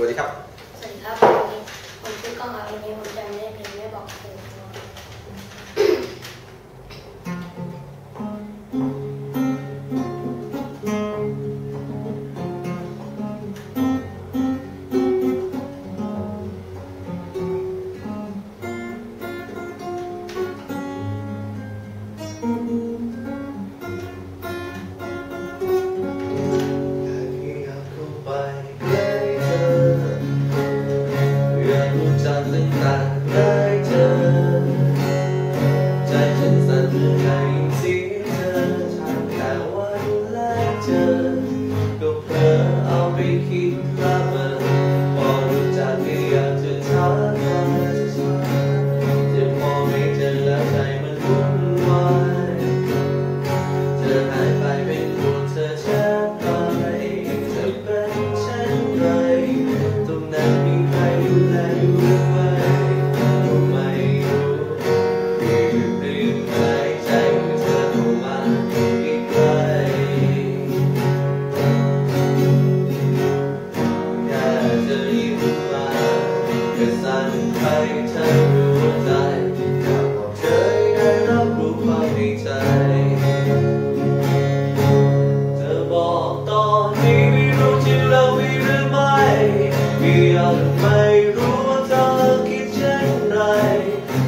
วัสดีครับ สวัสดีครับวันนี้ผมชื่อกล้องครับวันนี้ผมจะไม่ได้เพลงไม่บอกเพลงค เอ สั่นไปทั้งหัวใจอยากบอกเธอได้รับรู้ความในใจ เธอบอกตอนนี้ไม่รู้ที่เรามีหรือไม่ก็ยังไม่รู้ว่าเธอคิดเช่นไร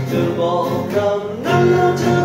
เธอบอกคำนั้นแล้วเธอ